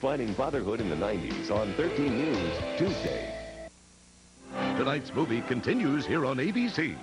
Finding Fatherhood in the 90s on 13 News, Tuesday. Tonight's movie continues here on ABC.